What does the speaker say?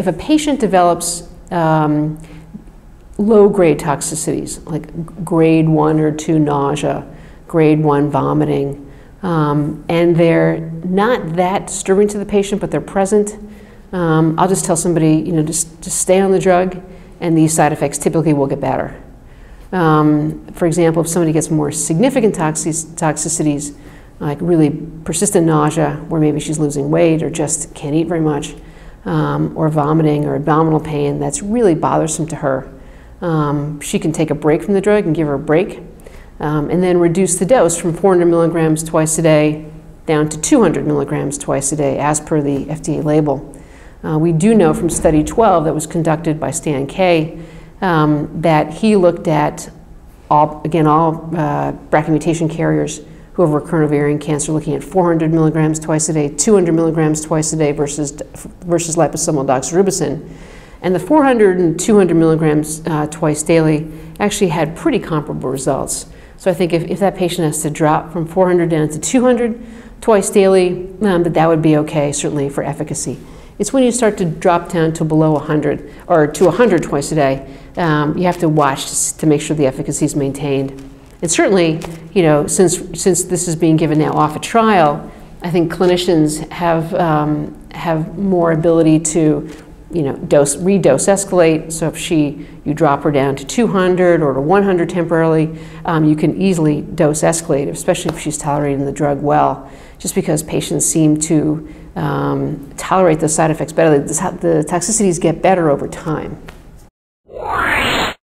if a patient develops um, low-grade toxicities, like grade one or two nausea, grade one vomiting, um, and they're not that disturbing to the patient, but they're present, um, I'll just tell somebody, you know, just, just stay on the drug, and these side effects typically will get better. Um, for example, if somebody gets more significant toxicities, like really persistent nausea, where maybe she's losing weight or just can't eat very much, um, or vomiting or abdominal pain that's really bothersome to her, um, she can take a break from the drug and give her a break, um, and then reduce the dose from 400 milligrams twice a day down to 200 milligrams twice a day, as per the FDA label. Uh, we do know from study 12 that was conducted by Stan Kaye um, that he looked at all, again, all uh, BRCA mutation carriers who have recurrent ovarian cancer, looking at 400 milligrams twice a day, 200 milligrams twice a day versus, versus liposomal doxorubicin. And the 400 and 200 milligrams uh, twice daily actually had pretty comparable results. So I think if, if that patient has to drop from 400 down to 200 twice daily, um, that that would be okay, certainly for efficacy. It's when you start to drop down to below 100 or to 100 twice a day, um, you have to watch to make sure the efficacy is maintained. And certainly, you know, since, since this is being given now off a trial, I think clinicians have, um, have more ability to you know, dose, redose escalate. So if she, you drop her down to 200 or to 100 temporarily, um, you can easily dose escalate, especially if she's tolerating the drug well, just because patients seem to um, tolerate the side effects better. The, the toxicities get better over time.